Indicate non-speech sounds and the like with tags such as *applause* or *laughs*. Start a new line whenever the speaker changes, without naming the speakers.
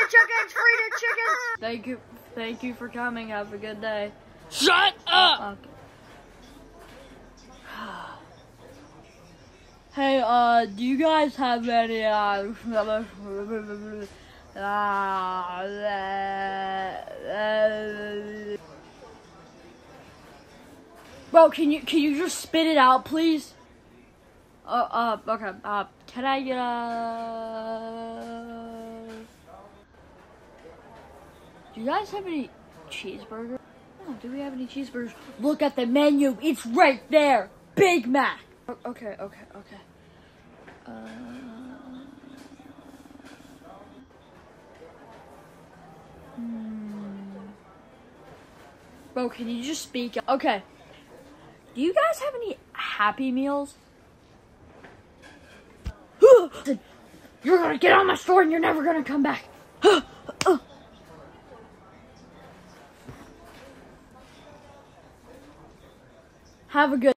the chickens, free the chickens. *laughs*
Thank you, thank you for coming. Have a good day.
Shut up!
Okay. *sighs* Hey, uh, do you guys have any, uh, *laughs* Bro, can you, can you just spit it out, please? Uh, uh, okay, uh, can I get a... Do you guys have any cheeseburger? Oh, do we have any cheeseburgers? Look at the menu. It's right there. Big Mac. Okay, okay, okay. Uh, hmm. Bro, can you just speak? Okay. Do you guys have any Happy Meals? *gasps* You're gonna get on my store and you're never gonna come back. *gasps* Have a good